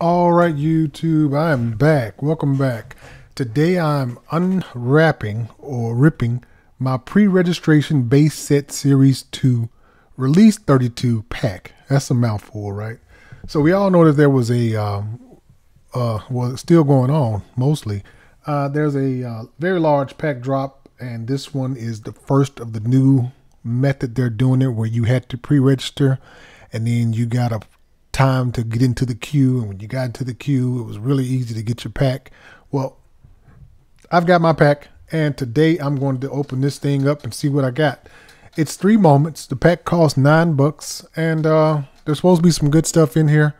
All right, YouTube, I am back. Welcome back. Today I'm unwrapping or ripping my pre-registration base set series 2 release 32 pack. That's a mouthful, right? So we all know that there was a, um, uh, well, still going on mostly. Uh, there's a uh, very large pack drop, and this one is the first of the new method they're doing it where you had to pre-register and then you got a time to get into the queue. And when you got into the queue, it was really easy to get your pack. Well, I've got my pack, and today I'm going to open this thing up and see what I got. It's three moments. The pack costs nine bucks, and uh, there's supposed to be some good stuff in here.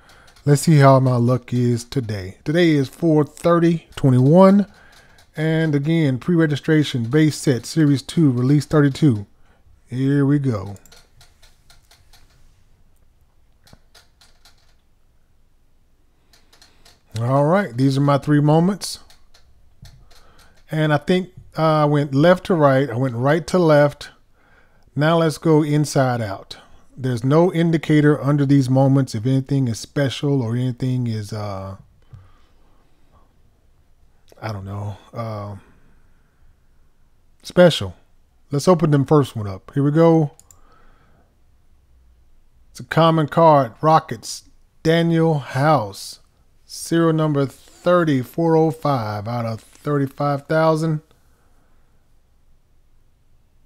Let's see how my luck is today. Today is 43021. And again, pre-registration, base set, series 2, release 32. Here we go. All right, these are my three moments. And I think uh, I went left to right. I went right to left. Now let's go inside out. There's no indicator under these moments if anything is special or anything is, uh, I don't know, uh, special. Let's open the first one up. Here we go. It's a common card. Rockets. Danuel House. Serial number 3405 out of 35,000.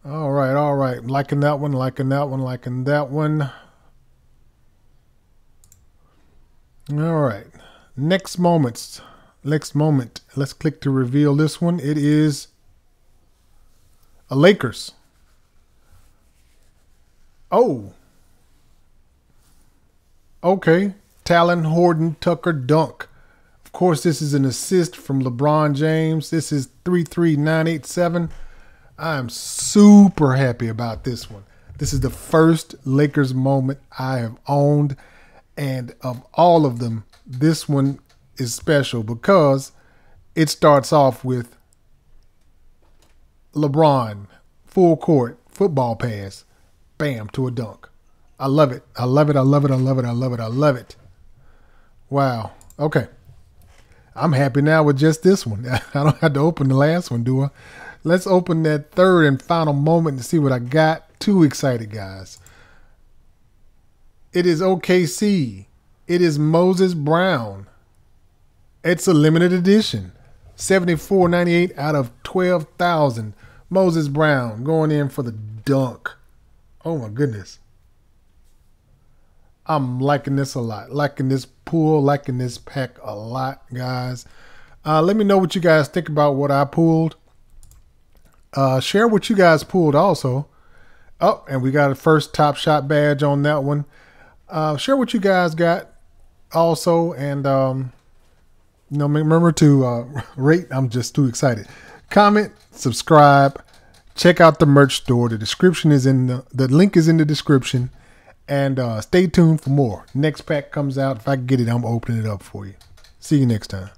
All right, all right. Liking that one, liking that one, liking that one. All right. Next moments. Next moment. Let's click to reveal this one. It is a Lakers. Oh. Okay. Talen Horton Tucker dunk. Of course, this is an assist from LeBron James. This is 33987. I'm super happy about this one. This is the first Lakers moment I have owned. And of all of them, this one is special because it starts off with LeBron, full court, football pass, bam, to a dunk. I love it. I love it. I love it. I love it. I love it. I love it. Wow. Okay. I'm happy now with just this one. I don't have to open the last one, do I? Let's open that third and final moment to see what I got. Too excited, guys. It is OKC. It is Moses Brown. It's a limited edition. 74.98 out of 12,000. Moses Brown going in for the dunk. Oh my goodness. I'm liking this a lot. Liking this pool, liking this pack a lot, guys. Uh, let me know what you guys think about what I pulled. Uh, share what you guys pulled also. Oh, and we got a first Top Shot badge on that one. Uh, share what you guys got also. And, um, you know, remember to uh, rate. I'm just too excited. Comment, subscribe, check out the merch store. The description is in the, the link is in the description. And uh, stay tuned for more. Next pack comes out. If I get it, I'm opening it up for you. See you next time.